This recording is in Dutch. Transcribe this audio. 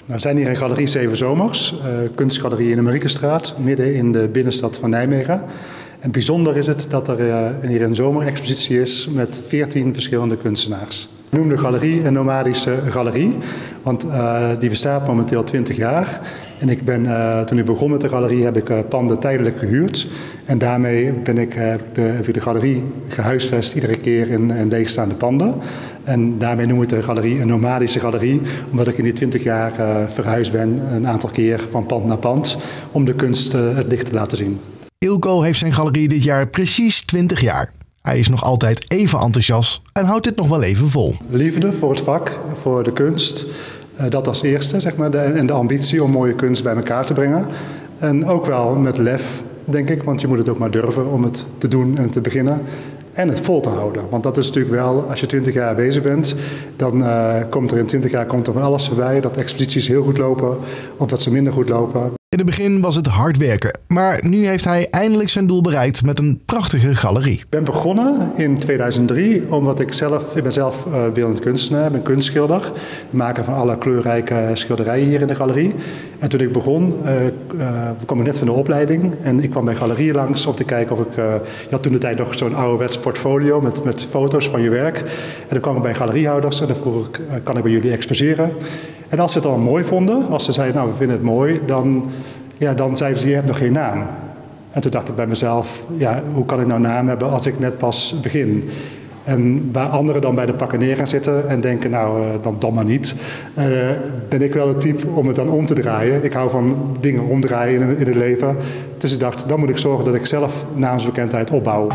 Nou, we zijn hier in Galerie Zeven Zomers, uh, kunstgalerie in de Mariekenstraat, midden in de binnenstad van Nijmegen. En bijzonder is het dat er uh, hier een zomerexpositie is met 14 verschillende kunstenaars. Ik noem de galerie een nomadische galerie, want uh, die bestaat momenteel 20 jaar. En ik ben, toen ik begon met de galerie heb ik panden tijdelijk gehuurd. En daarmee ben ik, heb, de, heb de galerie gehuisvest iedere keer in, in leegstaande panden. En daarmee noem ik de galerie een nomadische galerie, omdat ik in die 20 jaar verhuisd ben, een aantal keer van pand naar pand, om de kunst het licht te laten zien. Ilko heeft zijn galerie dit jaar precies 20 jaar. Hij is nog altijd even enthousiast en houdt dit nog wel even vol. Liefde voor het vak, voor de kunst. Dat als eerste, zeg maar. En de ambitie om mooie kunst bij elkaar te brengen. En ook wel met lef, denk ik. Want je moet het ook maar durven om het te doen en te beginnen. En het vol te houden. Want dat is natuurlijk wel, als je 20 jaar bezig bent, dan uh, komt er in 20 jaar komt er van alles voorbij. Dat exposities heel goed lopen of dat ze minder goed lopen. In het begin was het hard werken, maar nu heeft hij eindelijk zijn doel bereikt met een prachtige galerie. Ik ben begonnen in 2003 omdat ik zelf, ik ben zelf uh, beeldend kunstenaar, ben kunstschilder, maker van alle kleurrijke schilderijen hier in de galerie. En toen ik begon, uh, uh, kwam ik net van de opleiding en ik kwam bij galerieën langs om te kijken of ik, je had toen de tijd nog zo'n ouderwets portfolio met, met foto's van je werk. En dan kwam ik bij galeriehouders en dan vroeg ik, kan ik bij jullie exposeren? En als ze het dan mooi vonden, als ze zeiden, nou we vinden het mooi, dan, ja, dan zeiden ze, je hebt nog geen naam. En toen dacht ik bij mezelf, ja, hoe kan ik nou naam hebben als ik net pas begin? En waar anderen dan bij de pakken neer gaan zitten en denken, nou, uh, dan, dan maar niet, uh, ben ik wel het type om het dan om te draaien. Ik hou van dingen omdraaien in, in het leven. Dus ik dacht, dan moet ik zorgen dat ik zelf naamsbekendheid opbouw.